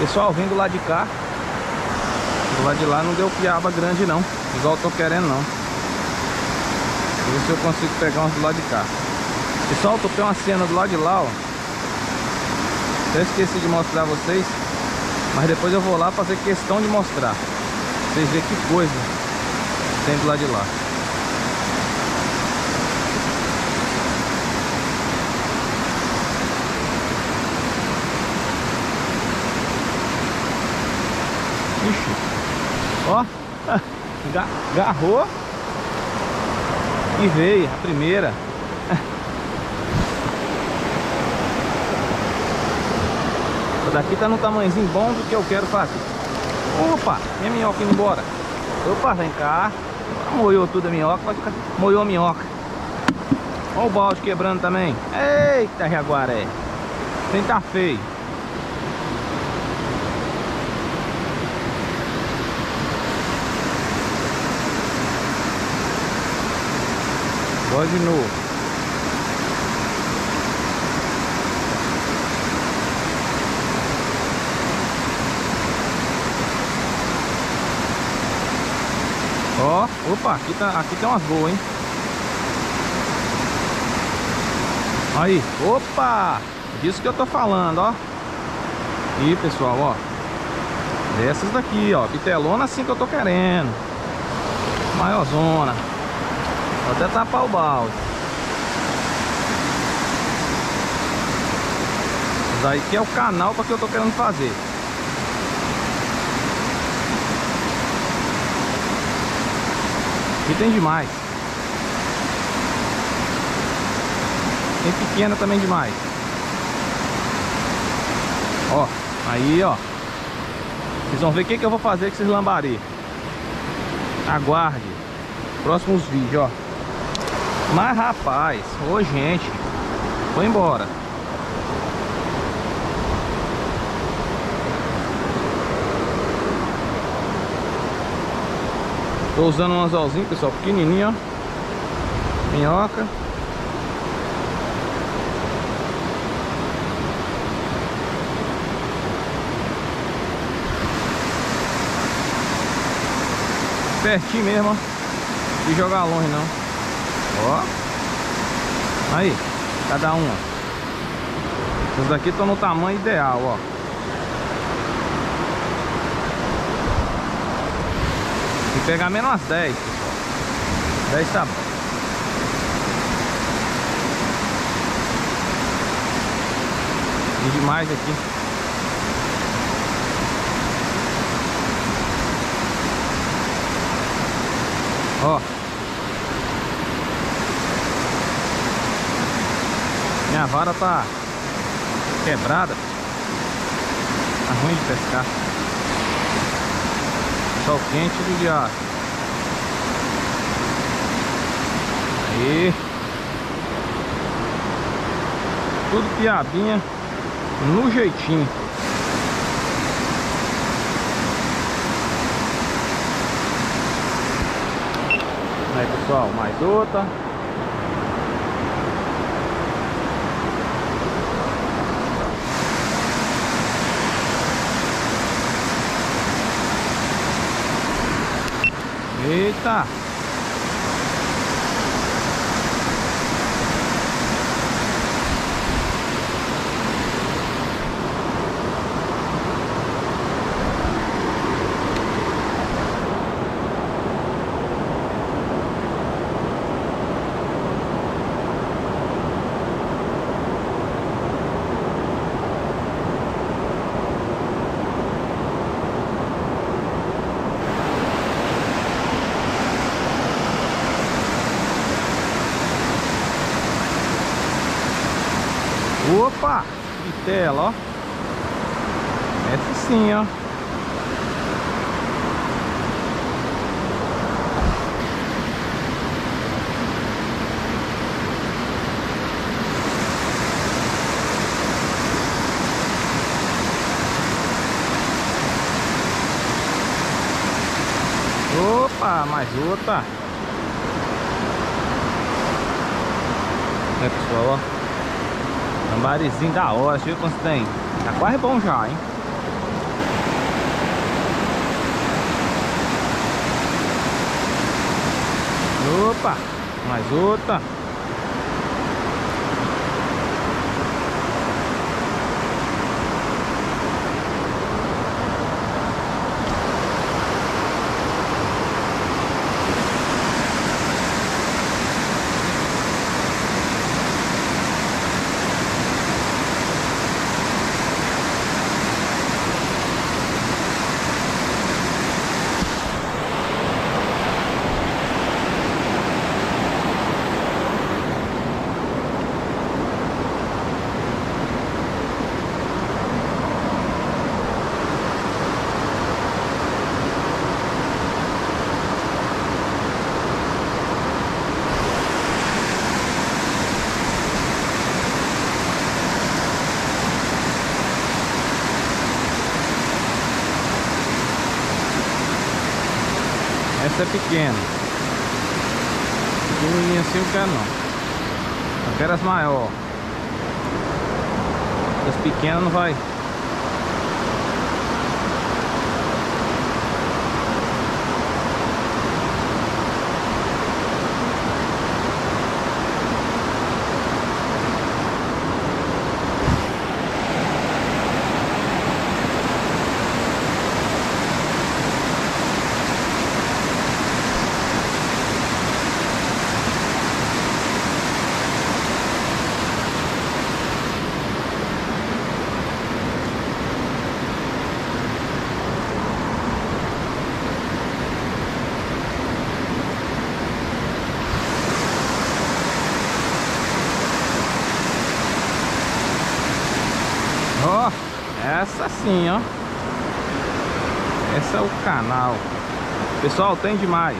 Pessoal, vem do lado de cá. Do lado de lá não deu piaba grande não. Igual eu tô querendo não. Vou ver se eu consigo pegar umas do lado de cá. Pessoal, tô tendo uma cena do lado de lá, ó. Até esqueci de mostrar a vocês. Mas depois eu vou lá fazer questão de mostrar. Pra vocês verem que coisa tem do lado de lá. Ixi. Ó. Agarrou. E veio a primeira. Essa daqui tá no tamanhozinho bom do que eu quero fazer. Opa, minha minhoca indo embora. Opa, vem cá. Moiou tudo a minhoca. Moiou a minhoca. Olha o balde quebrando também. Eita, Jaguaré. Tem tá feio. Bora de novo. Ó, opa, aqui, tá, aqui tem umas boas, hein? Aí, opa! Disso que eu tô falando, ó. E pessoal, ó. Dessas daqui, ó. Pitelona assim que eu tô querendo. Maior zona. Vou até tapar o balde. Isso aí que é o canal para que eu tô querendo fazer. Aqui tem demais. Tem pequena também demais. Ó, aí ó. Vocês vão ver o que, que eu vou fazer com esses lambari. Aguarde. Próximos vídeos, ó. Mas rapaz, ô gente, foi embora. Tô usando um anzolzinho, pessoal, pequenininho, ó. Minhoca. Pertinho mesmo, ó. De jogar longe não. Ó. Aí, cada uma. Essas daqui estão no tamanho ideal, ó. E pegar menos umas 10, pessoal. 10 tá bom. E demais aqui. Ó. Minha vara tá quebrada. Tá ruim de pescar. Sol quente do diabo. Aí. Tudo piabinha no jeitinho. Aí pessoal, mais outra. Eita! Opa! Vitela, ó. Essa sim, ó. Opa, mais outra. É pessoal, ó. Lambarizinho da hora, viu quanto tem. Tá quase bom já, hein? Opa, mais outra. Essa é pequena. Pequenininha assim eu quero não. Eu quero as maiores. As pequenas não vai. Ó, essa sim, ó. Essa é o canal. Pessoal, tem demais.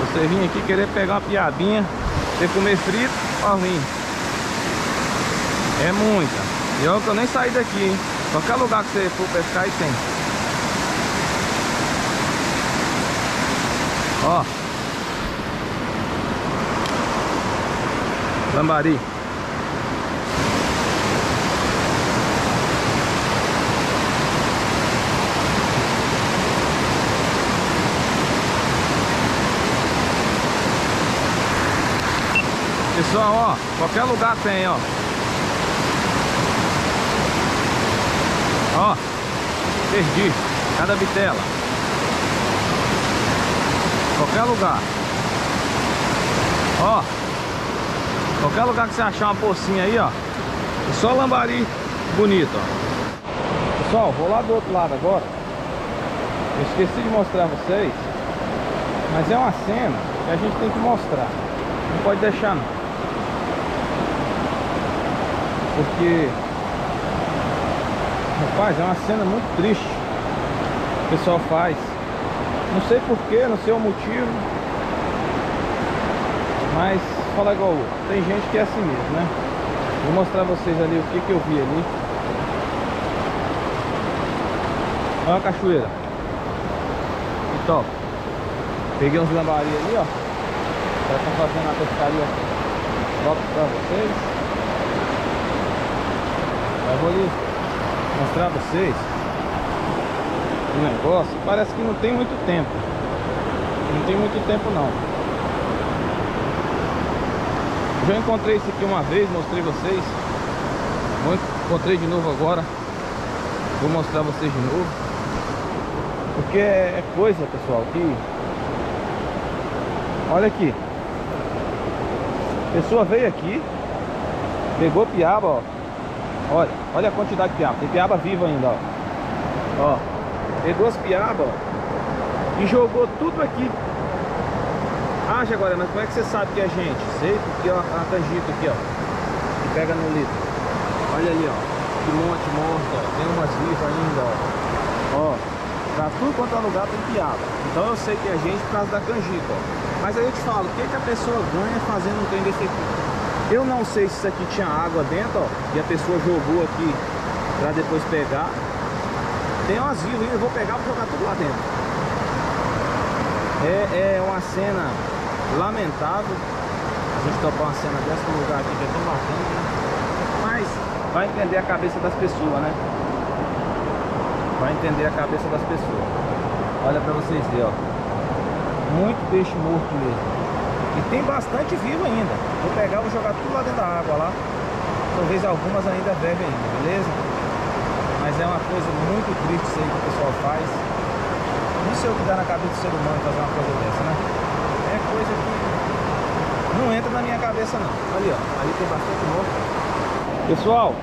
Você vir aqui querer pegar uma piabinha, você comer frito, ó vir. É muita. E que eu nem saí daqui, hein? Qualquer lugar que você for pescar aí tem. Ó. Lambari. Pessoal, ó, qualquer lugar tem, ó. Ó, perdi, cada bitela. Qualquer lugar. Ó, qualquer lugar que você achar uma pocinha aí, ó. É só lambari bonito, ó. Pessoal, vou lá do outro lado agora. Eu esqueci de mostrar a vocês. Mas é uma cena que a gente tem que mostrar. Não pode deixar não. Porque Rapaz, é uma cena muito triste o pessoal faz. Não sei porquê, não sei o motivo. Mas fala igual Tem gente que é assim mesmo, né? Vou mostrar vocês ali o que, que eu vi ali. Olha a cachoeira. Que top. Peguei uns lambari ali, ó. Já estão fazendo a pescaria. Volto pra vocês. Vou mostrar a vocês o negócio. Parece que não tem muito tempo. Não tem muito tempo não. Já encontrei isso aqui uma vez, mostrei vocês. Encontrei de novo agora. Vou mostrar vocês de novo. Porque é coisa, pessoal, que... Olha aqui. A pessoa veio aqui, pegou piaba, ó. Olha, olha a quantidade de piaba. Tem piaba viva ainda, ó. Ó. Pegou as piabas, ó. E jogou tudo aqui. Ah, agora, mas como é que você sabe que é gente? Sei, porque ó, a canjita aqui, ó. Que pega no litro. Olha ali, ó. Que monte morto, ó. Tem umas vivas ainda, ó. Ó. Pra tudo quanto é lugar tem piaba. Então eu sei que é gente por causa da canjica, ó. Mas aí eu te falo, o que, que a pessoa ganha fazendo um trem desse aqui? Eu não sei se isso aqui tinha água dentro, ó, e a pessoa jogou aqui pra depois pegar. Tem umas vivas ainda, vou pegar e jogar tudo lá dentro. É, é uma cena lamentável. A gente topar uma cena dessa lugar aqui que é tão bacana, né? Mas vai entender a cabeça das pessoas, né? Vai entender a cabeça das pessoas. Olha pra vocês verem, ó. Muito peixe morto mesmo. E tem bastante vivo ainda. Vou pegar, vou jogar tudo lá dentro da água lá. Talvez algumas ainda devem ainda, beleza? Mas é uma coisa muito triste isso aí que o pessoal faz. Não sei o que dá na cabeça do ser humano fazer uma coisa dessa, né? É coisa que não entra na minha cabeça não. Ali, ó. Ali tem bastante morto. Pessoal,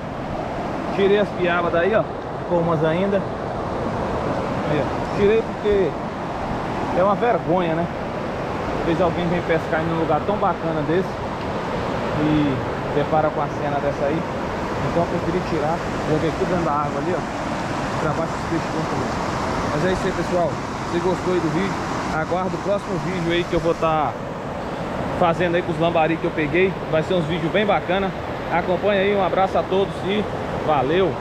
tirei as piabas daí, ó. Ficou umas ainda. Aí, ó. Tirei porque é uma vergonha, né? Vezes alguém vem pescar em um lugar tão bacana desse e depara com a cena dessa aí. Então eu preferi tirar, joguei tudo dentro da água ali, ó. Pra baixo dos peixes com Mas é isso aí, pessoal. Se gostou aí do vídeo, aguardo o próximo vídeo aí que eu vou estar tá fazendo aí com os lambari que eu peguei. Vai ser uns vídeos bem bacana. Acompanha aí, um abraço a todos e valeu!